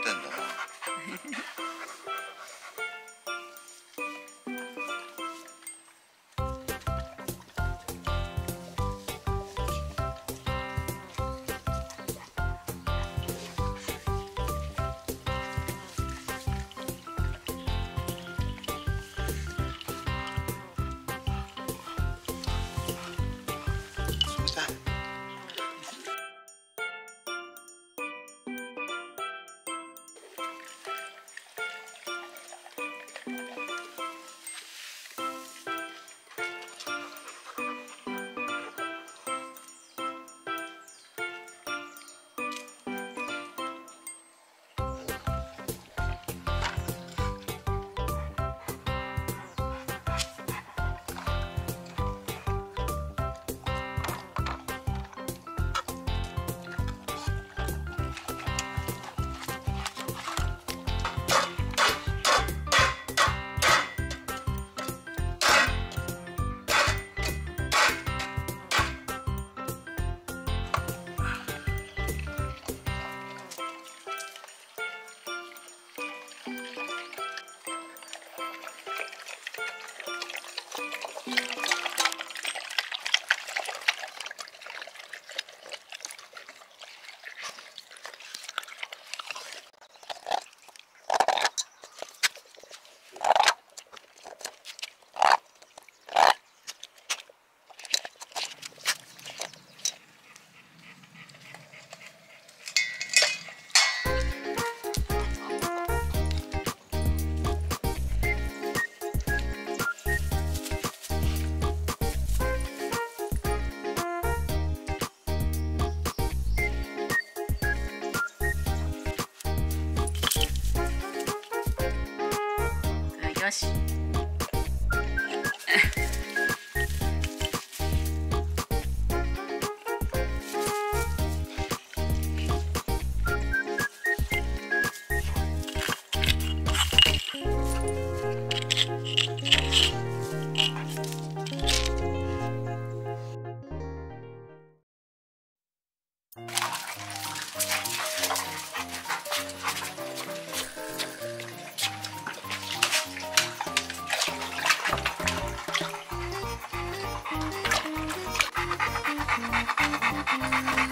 ってんだなよし。Música